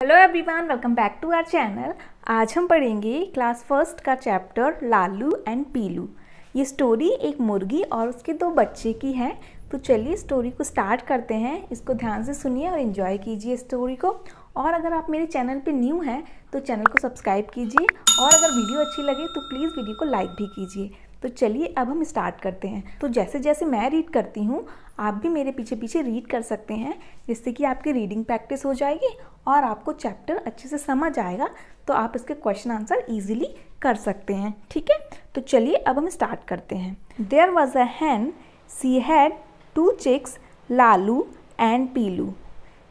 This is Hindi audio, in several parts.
Hello everyone welcome back to our channel आज हम पढ़ेंगे क्लास फ़र्स्ट का चैप्टर लालू एंड पीलू। ये स्टोरी एक मुर्गी और उसके दो बच्चे की है। तो चलिए स्टोरी को स्टार्ट करते हैं। इसको ध्यान से सुनिए और इन्जॉय कीजिए स्टोरी को। और अगर आप मेरे चैनल पे न्यू हैं तो चैनल को सब्सक्राइब कीजिए। और अगर वीडियो अच्छी लगे तो प्लीज़ वीडियो को लाइक भी कीजिए। तो चलिए अब हम स्टार्ट करते हैं। तो जैसे जैसे मैं रीड करती हूँ, आप भी मेरे पीछे पीछे रीड कर सकते हैं, जिससे कि आपकी रीडिंग प्रैक्टिस हो जाएगी और आपको चैप्टर अच्छे से समझ आएगा तो आप इसके क्वेश्चन आंसर ईजिली कर सकते हैं। ठीक है? तो चलिए अब हम स्टार्ट करते हैं। There was a hen she had two chicks Lalu and Peelu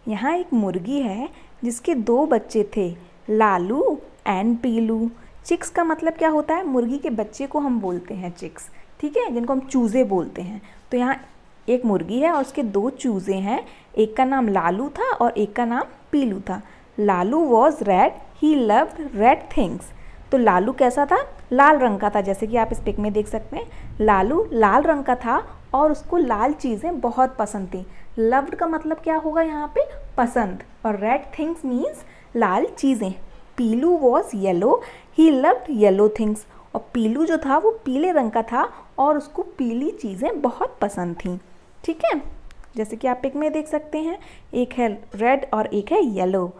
यहाँ एक मुर्गी है, जिसके दो बच्चे थे लालू एंड पीलू चिक्स का मतलब क्या होता है? मुर्गी के बच्चे को हम बोलते हैं चिक्स, ठीक है? जिनको हम चूज़े बोलते हैं। तो यहाँ एक मुर्गी है और उसके दो चूज़े हैं। एक का नाम लालू था और एक का नाम पीलू था। Lalu was red he loved red things तो लालू कैसा था? लाल रंग का था, जैसे कि आप इस पिक में देख सकते हैं। लालू लाल रंग का था और उसको लाल चीज़ें बहुत पसंद थी। लव्ड का मतलब क्या होगा यहाँ पे? पसंद। और रेड थिंग्स मीन्स लाल चीज़ें। Peelu was yellow he loved yellow things और पीलू जो था, वो पीले रंग का था और उसको पीली चीज़ें बहुत पसंद थीं। ठीक है? जैसे कि आप पिक में देख सकते हैं, एक है रेड और एक है yellow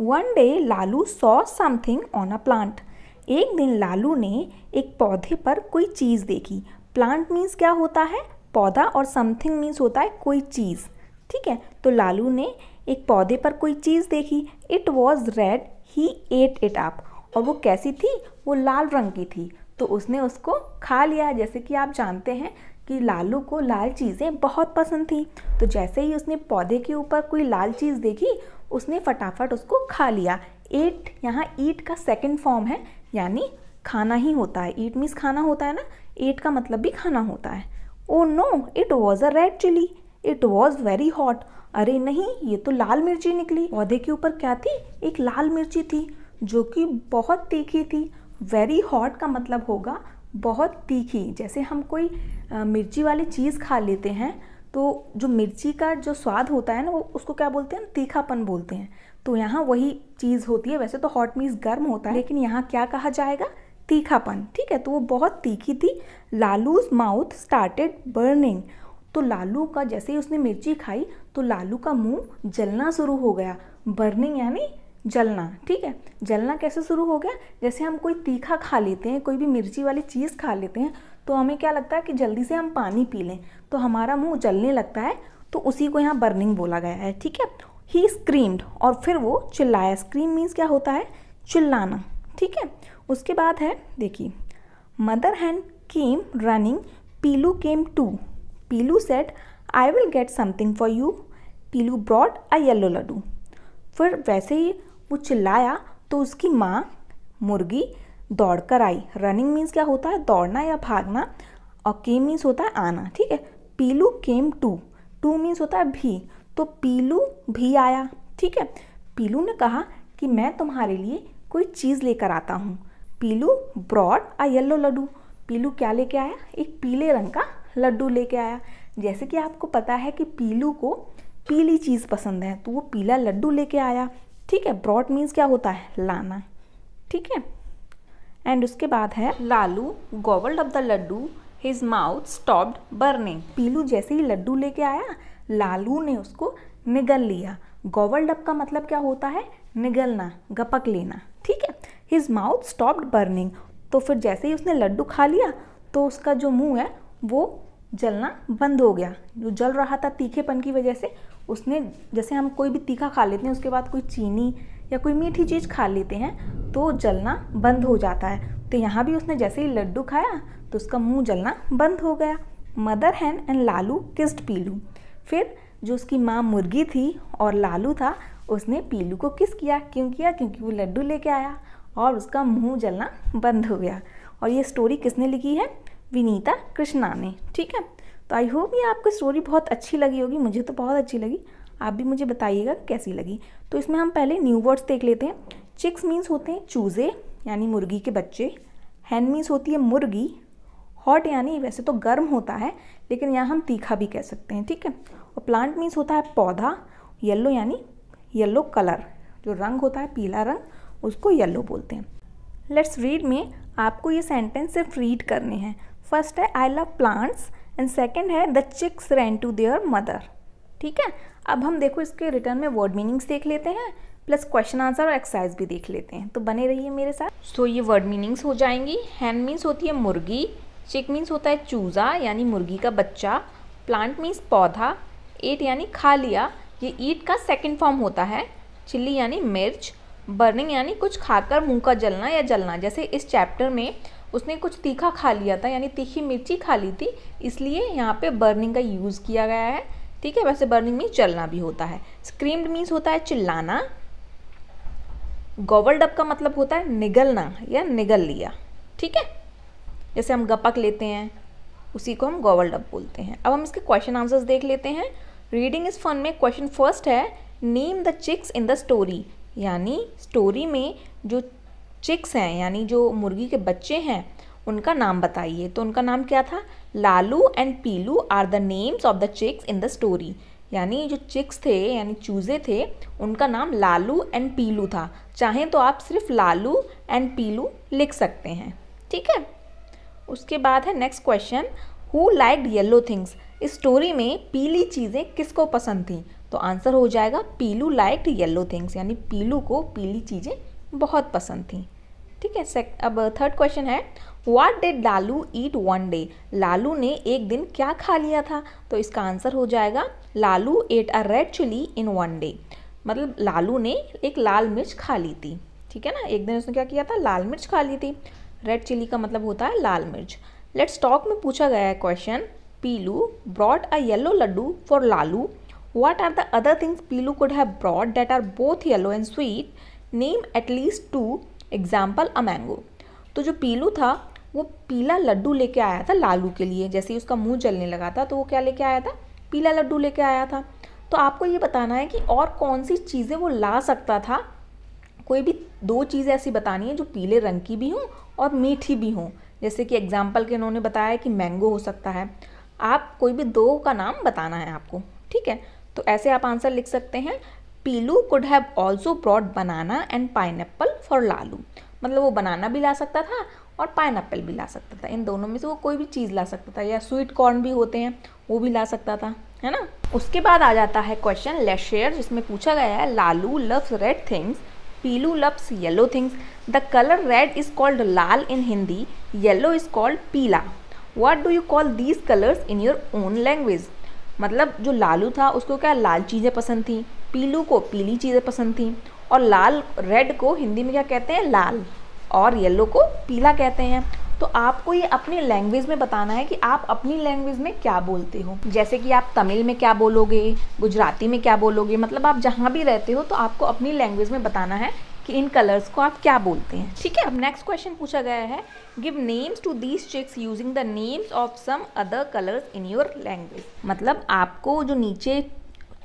one day Lalu saw something on a plant एक दिन लालू ने एक पौधे पर कोई चीज़ देखी। प्लांट मीन्स क्या होता है? पौधा और समथिंग मीन्स होता है कोई चीज़। ठीक है? तो लालू ने एक पौधे पर कोई चीज़ देखी। It was red he ate it up और वो कैसी थी? वो लाल रंग की थी। तो उसने उसको खा लिया। जैसे कि आप जानते हैं कि लालू को लाल चीज़ें बहुत पसंद थी। तो जैसे ही उसने पौधे के ऊपर कोई लाल चीज़ देखी, उसने फटाफट उसको खा लिया। ईट यहाँ ईट का सेकंड फॉर्म है। यानी खाना ही होता है। ईट मीन्स खाना होता है ना? ईट का मतलब भी खाना होता है। ओ no it was a red chilli it was very hot अरे नहीं ये तो लाल मिर्ची निकली। पौधे के ऊपर क्या थी? एक लाल मिर्ची थी जो कि बहुत तीखी थी। वेरी हॉट का मतलब होगा बहुत तीखी। जैसे हम कोई आ, मिर्ची वाली चीज़ खा लेते हैं तो जो मिर्ची का जो स्वाद होता है ना वो उसको क्या बोलते हैं? तीखापन बोलते हैं। तो यहाँ वही चीज़ होती है। वैसे तो हॉट मीन्स गर्म होता है लेकिन यहाँ क्या कहा जाएगा? तीखापन। ठीक है तो वो बहुत तीखी थी। लालूज माउथ स्टार्टेड बर्निंग तो लालू का जैसे ही उसने मिर्ची खाई तो लालू का मुँह जलना शुरू हो गया। बर्निंग यानी जलना, ठीक है? जलना कैसे शुरू हो गया? जैसे हम कोई तीखा खा लेते हैं, कोई भी मिर्ची वाली चीज़ खा लेते हैं तो हमें क्या लगता है कि जल्दी से हम पानी पी लें। तो हमारा मुँह जलने लगता है तो उसी को यहाँ बर्निंग बोला गया है, ठीक है? ही स्क्रीम्ड और फिर वो चिल्लाया। स्क्रीम मीन्स क्या होता है? चिल्लाना, ठीक है? उसके बाद है, देखिए। Mother hen came running Peelu came to Peelu said I will get something for you Peelu brought a yellow laddoo फिर वैसे ही वो चिल्लाया तो उसकी माँ, मुर्गी दौड़ कर आई। रनिंग मीन्स क्या होता है? दौड़ना या भागना। और केम मीन्स होता है आना, ठीक है? Peelu came to to means होता है भी। तो पीलू भी आया, ठीक है? पीलू ने कहा कि मैं तुम्हारे लिए कोई चीज़ लेकर आता हूँ। Peelu brought a yellow laddoo Peelu क्या लेके आया? एक पीले रंग का लड्डू लेके आया। जैसे कि आपको पता है कि पीलू को पीली चीज़ पसंद है तो वो पीला लड्डू लेके आया। ठीक है, ब्रॉड मीन्स क्या होता है? लाना। ठीक है? एंड उसके बाद है, Lalu gobbled of the laddoo his mouth stopped burning Peelu जैसे ही लड्डू लेके आया, लालू ने उसको निगल लिया। गोवल्ड अप का मतलब क्या होता है? निगलना, गपक लेना। ठीक है? हिज माउथ स्टॉप्ड बर्निंग तो फिर जैसे ही उसने लड्डू खा लिया तो उसका जो मुँह है वो जलना बंद हो गया। जो जल रहा था तीखेपन की वजह से, उसने जैसे हम कोई भी तीखा खा लेते हैं, उसके बाद कोई चीनी या कोई मीठी चीज़ खा लेते हैं तो जलना बंद हो जाता है। तो यहाँ भी उसने जैसे ही लड्डू खाया तो उसका मुँह जलना बंद हो गया। Mother hen and Lalu kissed Peelu. फिर जो उसकी माँ मुर्गी थी और लालू था, उसने पीलू को किस किया? क्यों किया? क्योंकि वो लड्डू लेके आया और उसका मुँह जलना बंद हो गया। और ये स्टोरी किसने लिखी है? विनीता कृष्णा ने ठीक है? तो आई होप ये आपको स्टोरी बहुत अच्छी लगी होगी, मुझे तो बहुत अच्छी लगी। आप भी मुझे बताइएगा कैसी लगी। तो इसमें हम पहले न्यू वर्ड्स देख लेते हैं। चिक्स मीन्स होते हैं चूज़े, यानी मुर्गी के बच्चे। हैन मीन्स होती है मुर्गी। हॉट यानी वैसे तो गर्म होता है, लेकिन यहाँ हम तीखा भी कह सकते हैं, ठीक है? और प्लांट मीन्स होता है पौधा येल्लो यानी येल्लो कलर जो रंग होता है पीला रंग, उसको येलो बोलते हैं। लेट्स रीड में आपको ये सेंटेंस सिर्फ़ रीड करने हैं। फ़र्स्ट है I love plants and second है the chicks ran to their mother ठीक है? अब हम देखो इसके रिटर्न में वर्ड मीनिंग्स देख लेते हैं प्लस क्वेश्चन आंसर और एक्सरसाइज भी देख लेते हैं। तो बने रहिए मेरे साथ। सो so, ये वर्ड मीनिंग्स हो जाएँगी। हैंड मीन्स होती है मुर्गी चिक मीन्स होता है चूज़ा यानी मुर्गी का बच्चा। प्लांट मीन्स पौधा एट यानी खा लिया। ये ईट का सेकेंड फॉर्म होता है चिल्ली यानी मिर्च। बर्निंग यानी कुछ खाकर मुँह का जलना या जलना जैसे इस चैप्टर में उसने कुछ तीखा खा लिया था, यानी तीखी मिर्ची खा ली थी, इसलिए यहाँ पे बर्निंग का यूज़ किया गया है। ठीक है, वैसे बर्निंग मीन्स जलना भी होता है। स्क्रीम्ड मीन्स होता है चिल्लाना। गोवल्ड अप का मतलब होता है निगलना या निगल लिया। ठीक है? जैसे हम गपक लेते हैं, उसी को हम गोवल्ड अप बोलते हैं। अब हम इसके क्वेश्चन आंसर्स देख लेते हैं। रीडिंग इज़ फन में क्वेश्चन फ़र्स्ट है name the chicks in the story यानी स्टोरी में जो चिक्स हैं, यानी जो मुर्गी के बच्चे हैं, उनका नाम बताइए। तो उनका नाम क्या था? Lalu and Peelu are the names of the chicks in the story यानी जो चिक्स थे, यानी चूज़े थे, उनका नाम लालू एंड पीलू था। चाहें तो आप सिर्फ़ लालू एंड पीलू लिख सकते हैं। ठीक है? उसके बाद है next question who like yellow things इस स्टोरी में पीली चीज़ें किसको पसंद थी? तो आंसर हो जाएगा, पीलू लाइक्ड येलो थिंग्स यानी पीलू को पीली चीज़ें बहुत पसंद थी। ठीक है सेक अब थर्ड क्वेश्चन है what did Lalu eat one day Lalu ने एक दिन क्या खा लिया था? तो इसका आंसर हो जाएगा, Lalu ate a red chilli in one day मतलब लालू ने एक लाल मिर्च खा ली थी। ठीक है ना? एक दिन उसने क्या किया था? लाल मिर्च खा ली थी। रेड चिली का मतलब होता है लाल मिर्च। लेट्स टॉक में पूछा गया है question Peelu brought a yellow laddoo for Lalu. What are the other things Pilu could have brought that are both yellow and sweet? Name at least two example a mango तो जो पीलू था, वो पीला लड्डू लेके आया था लालू के लिए। जैसे ही उसका मुँह जलने लगा था तो वो क्या लेके आया था? पीला लड्डू लेके आया था। तो आपको ये बताना है कि और कौन सी चीज़ें वो ला सकता था? कोई भी दो चीज़ें ऐसी बतानी है जो पीले रंग की भी हों और मीठी भी हों। जैसे कि एग्ज़ाम्पल के उन्होंने बताया कि मैंगो हो सकता है। आप कोई भी दो का नाम बताना है आपको, ठीक है? तो ऐसे आप आंसर लिख सकते हैं। Peelu could have also brought banana and pine for Lalu. मतलब वो बनाना भी ला सकता था और पाइन भी ला सकता था। इन दोनों में से वो कोई भी चीज़ ला सकता था, या स्वीट कॉर्न भी होते हैं, वो भी ला सकता था, है ना? उसके बाद आ जाता है क्वेश्चन लेशेयर जिसमें पूछा गया है, Lalu loves red things Peelu loves yellow things the colour red is called lal in Hindi yellow is called peela. What do you call these colours in your own language मतलब जो लालू था, उसको क्या लाल चीज़ें पसंद थी? पीलू को पीली चीज़ें पसंद थी और लाल रेड को हिंदी में क्या कहते हैं? लाल और येलो को पीला कहते हैं। तो आपको ये अपनी लैंग्वेज में बताना है कि आप अपनी लैंग्वेज में क्या बोलते हो। जैसे कि आप तमिल में क्या बोलोगे, गुजराती में क्या बोलोगे मतलब आप जहाँ भी रहते हो तो आपको अपनी लैंग्वेज में बताना है कि इन कलर्स को आप क्या बोलते हैं? ठीक है, अब नेक्स्ट क्वेश्चन पूछा गया है। Give names to these chicks using the names of some other colours in your language मतलब आपको जो नीचे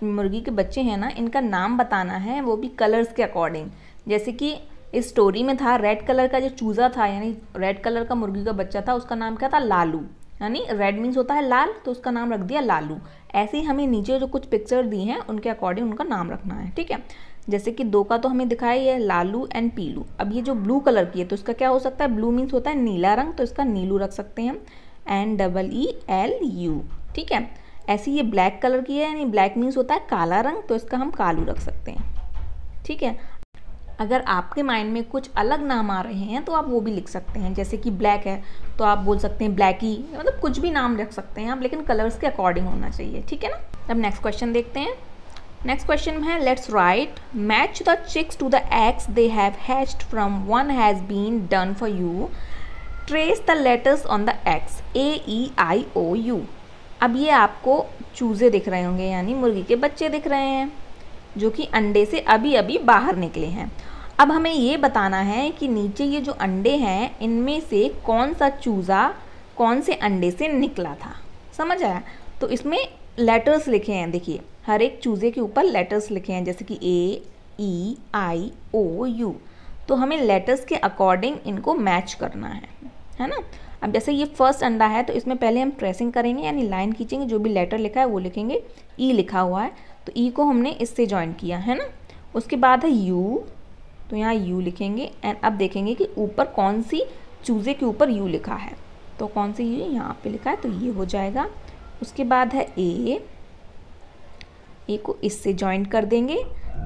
मुर्गी के बच्चे हैं ना, इनका नाम बताना है, वो भी कलर्स के अकॉर्डिंग जैसे कि इस स्टोरी में था रेड कलर का जो चूज़ा था, यानी रेड कलर का मुर्गी का बच्चा था, उसका नाम क्या था? लालू. यानी रेड मीन्स होता है लाल तो उसका नाम रख दिया लालू. ऐसे ही हमें नीचे जो कुछ पिक्चर दी हैं, उनके अकॉर्डिंग उनका नाम रखना है, ठीक है? जैसे कि दो का तो हमें दिखाई है लालू एंड पीलू। अब ये जो ब्लू कलर की है तो इसका क्या हो सकता है? ब्लू मीन्स होता है नीला रंग तो इसका नीलू रख सकते हैं हम। N double E L U ठीक है? ऐसी ये ब्लैक कलर की है, यानी ब्लैक मीन्स होता है काला रंग तो इसका हम कालू रख सकते हैं, ठीक है? अगर आपके माइंड में कुछ अलग नाम आ रहे हैं तो आप वो भी लिख सकते हैं, जैसे कि ब्लैक है तो आप बोल सकते हैं ब्लैकी मतलब कुछ भी नाम रख सकते हैं आप, लेकिन कलर्स के अकॉर्डिंग होना चाहिए, ठीक है ना? अब नेक्स्ट क्वेश्चन देखते हैं। नेक्स्ट क्वेश्चन है let's write match the chicks to the eggs they have hatched from one has been done for you trace the letters on the X A E I O U अब ये आपको चूज़े दिख रहे होंगे, यानी मुर्गी के बच्चे दिख रहे हैं, जो कि अंडे से अभी अभी बाहर निकले हैं। अब हमें ये बताना है कि नीचे ये जो अंडे हैं, इनमें से कौन सा चूज़ा कौन से अंडे से निकला था? समझ आया? तो इसमें लेटर्स लिखे हैं, देखिए। हर एक चूज़े के ऊपर लेटर्स लिखे हैं, जैसे कि ए ई आई ओ यू तो हमें लेटर्स के अकॉर्डिंग इनको मैच करना है है ना? अब जैसे ये फ़र्स्ट अंडा है तो इसमें पहले हम प्रेसिंग करेंगे, यानी लाइन खींचेंगे, जो भी लेटर लिखा है वो लिखेंगे। ई e लिखा हुआ है तो ई e को हमने इससे ज्वाइन किया, है ना? उसके बाद है यू तो यहाँ यू लिखेंगे एंड अब देखेंगे कि ऊपर कौन सी चूज़े के ऊपर यू लिखा है। तो कौन सी यू यहाँ पे लिखा है तो ये हो जाएगा। उसके बाद है ए ए को इससे ज्वाइन कर देंगे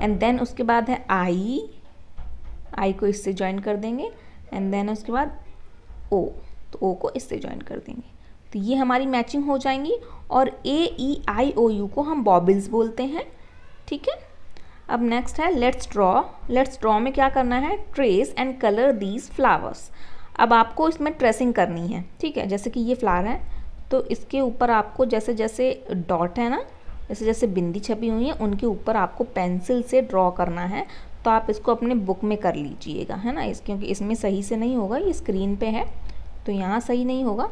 एंड देन उसके बाद है आई आई को इससे ज्वाइन कर देंगे एंड देन उसके बाद ओ तो ओ को इससे ज्वाइन कर देंगे। तो ये हमारी मैचिंग हो जाएँगी, और ए ई आई ओ यू को हम बॉबिल्स बोलते हैं, ठीक है? अब नेक्स्ट है लेट्स ड्रॉ लेट्स ड्रॉ में क्या करना है? Trace and colour these flowers अब आपको इसमें ट्रेसिंग करनी है, ठीक है? जैसे कि ये फ्लावर है तो इसके ऊपर आपको जैसे जैसे डॉट है ना जैसे जैसे बिंदी छपी हुई है, उनके ऊपर आपको पेंसिल से ड्रॉ करना है तो आप इसको अपने बुक में कर लीजिएगा, है ना? इस, क्योंकि इसमें सही से नहीं होगा, ये स्क्रीन पे है तो यहाँ सही नहीं होगा।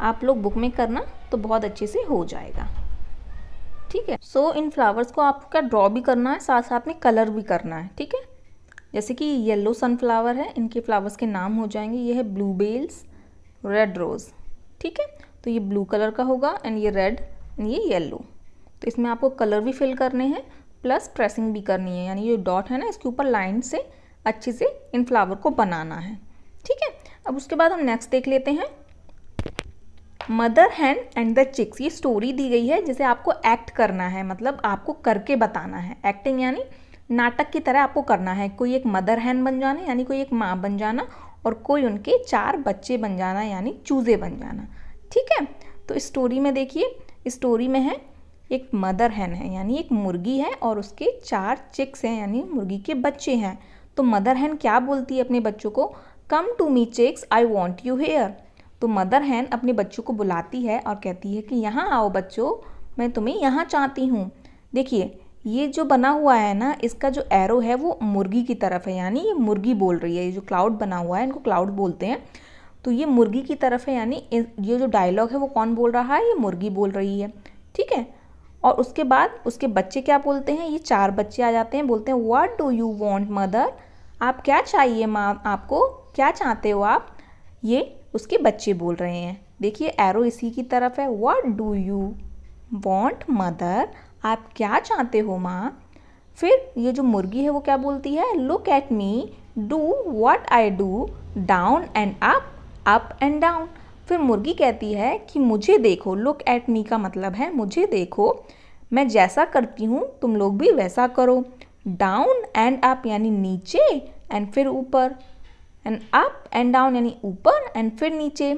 आप लोग बुक में करना तो बहुत अच्छे से हो जाएगा। ठीक है? सो इन फ्लावर्स को आपको क्या ड्रॉ भी करना है साथ साथ में कलर भी करना है, ठीक है? जैसे कि येलो सनफ्लावर है, इनके फ्लावर्स के नाम हो जाएँगे, ये है ब्लू बेल्स रेड रोज़ ठीक है? तो ये ब्लू कलर का होगा एंड ये रेड एंड ये येलो तो इसमें आपको कलर भी फिल करने हैं प्लस ट्रेसिंग भी करनी है। यानी जो डॉट है ना, इसके ऊपर लाइन से अच्छे से इन फ्लावर को बनाना है। ठीक है? अब उसके बाद हम नेक्स्ट देख लेते हैं। Mother hen and the chicks ये स्टोरी दी गई है, जिसे आपको एक्ट करना है। मतलब आपको करके बताना है। एक्टिंग यानी नाटक की तरह आपको करना है। कोई एक मदर हैन बन जाना, यानी कोई एक माँ बन जाना, और कोई उनके चार बच्चे बन जाना, यानी चूज़े बन जाना। ठीक है? तो इस स्टोरी में देखिए स्टोरी में है एक मदर हैन है, यानी एक मुर्गी है और उसके चार चिक्स हैं, यानी मुर्गी के बच्चे हैं। तो मदर हैन क्या बोलती है अपने बच्चों को? Come to me chicks I want you here तो मदर हैन अपने बच्चों को बुलाती है और कहती है कि यहाँ आओ बच्चों, मैं तुम्हें यहाँ चाहती हूँ। देखिए, ये जो बना हुआ है ना, इसका जो एरो है वो मुर्गी की तरफ़ है, यानी ये मुर्गी बोल रही है, ये जो क्लाउड बना हुआ है, इनको क्लाउड बोलते हैं। तो ये मुर्गी की तरफ़ है, यानी ये जो डायलॉग है वो कौन बोल रहा है? ये मुर्गी बोल रही है। और उसके बाद उसके बच्चे क्या बोलते हैं? ये चार बच्चे आ जाते हैं, बोलते हैं what do you want mother आप क्या चाहिए माँ? आपको क्या चाहते हो आप? ये उसके बच्चे बोल रहे हैं। देखिए एरो इसी की तरफ़ है। What do you want mother आप क्या चाहते हो माँ? फिर ये जो मुर्गी है, वो क्या बोलती है? Look at me do what I do down and up up and down फिर मुर्गी कहती है कि मुझे देखो लुक एट मी का मतलब है मुझे देखो। मैं जैसा करती हूँ तुम लोग भी वैसा करो। डाउन एंड अप यानी नीचे एंड फिर ऊपर। एंड अप एंड डाउन यानी ऊपर एंड फिर नीचे।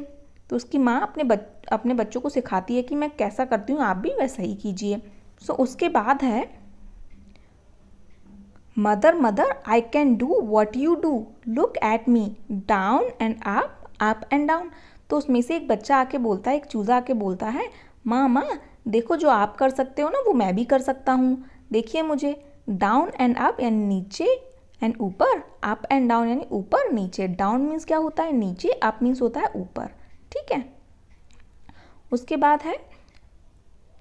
तो उसकी माँ अपने बच अपने बच्चों को सिखाती है कि मैं कैसा करती हूँ आप भी वैसा ही कीजिए। सो so, उसके बाद है mother mother I can do what you do look at me down and up up and down तो उसमें से एक बच्चा आके बोलता है, एक चूज़ा आके बोलता है माँ माँ देखो जो आप कर सकते हो ना, वो मैं भी कर सकता हूँ। देखिए मुझे डाउन एंड अप यानी नीचे एंड ऊपर अप एंड डाउन यानी ऊपर, नीचे। डाउन मीन्स क्या होता है? नीचे अप मीन्स होता है ऊपर। ठीक है? उसके बाद है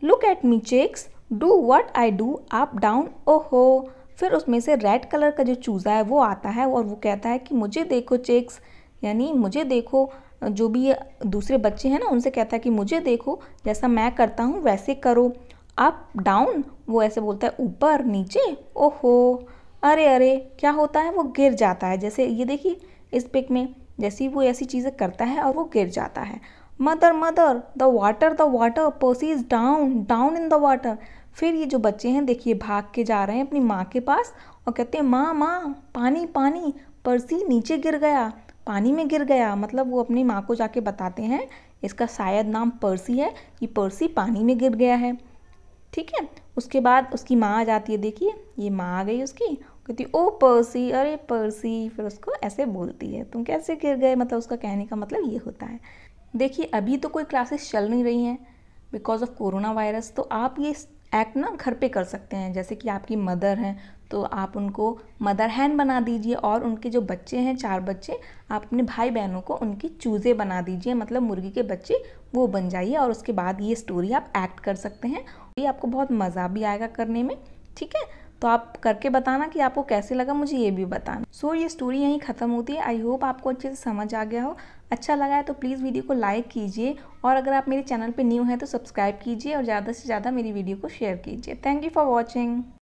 look at me chicks do what I do up down ओहो। फिर उसमें से रेड कलर का जो चूज़ा है, वो आता है और वो कहता है कि मुझे देखो चेक्स यानी मुझे देखो, जो भी दूसरे बच्चे हैं ना, उनसे कहता है कि मुझे देखो, जैसा मैं करता हूँ, वैसे करो। अप डाउन वो ऐसे बोलता है, ऊपर, नीचे, ओहो, अरे अरे, क्या होता है, वो गिर जाता है। जैसे ये देखिए, इस पिक में, जैसे वो ऐसी चीज़ें करता है और वो गिर जाता है। Mother mother the water the water Percy is down down in the water फिर ये जो बच्चे हैं, देखिए, भाग के जा रहे हैं अपनी माँ के पास और कहते हैं, माँ माँ, पानी पानी। पर्सी नीचे गिर गया। पानी में गिर गया। मतलब वो अपनी माँ को जाके बताते हैं, इसका शायद नाम पर्सी है कि पर्सी पानी में गिर गया है। ठीक है? उसके बाद उसकी माँ आ जाती है, देखिए, ये माँ आ गई उसकी। कहती, ओ पर्सी, अरे पर्सी। फिर उसको ऐसे बोलती है, तुम कैसे गिर गए? मतलब उसका कहने का मतलब ये होता है। देखिए, अभी तो कोई क्लासेस चल नहीं रही हैं। बिकॉज़ ऑफ़ कोरोना वायरस तो आप ये एक्ट ना घर पे कर सकते हैं। जैसे कि आपकी मदर हैं तो आप उनको मदर हैंड बना दीजिए और उनके जो बच्चे हैं, चार बच्चे, आप अपने भाई बहनों को उनकी चूज़े बना दीजिए। मतलब मुर्गी के बच्चे, वो बन जाइए और उसके बाद ये स्टोरी आप एक्ट कर सकते हैं। ये आपको बहुत मज़ा भी आएगा करने में, ठीक है? तो आप करके बताना कि आपको कैसे लगा मुझे ये भी बताना। सो so, ये स्टोरी यहीं ख़त्म होती है। आई होप आपको अच्छे से समझ आ गया हो। अच्छा लगा है तो प्लीज़ वीडियो को लाइक कीजिए और अगर आप मेरे चैनल पे न्यू हैं तो सब्सक्राइब कीजिए और ज़्यादा से ज़्यादा मेरी वीडियो को शेयर कीजिए। Thank you for watching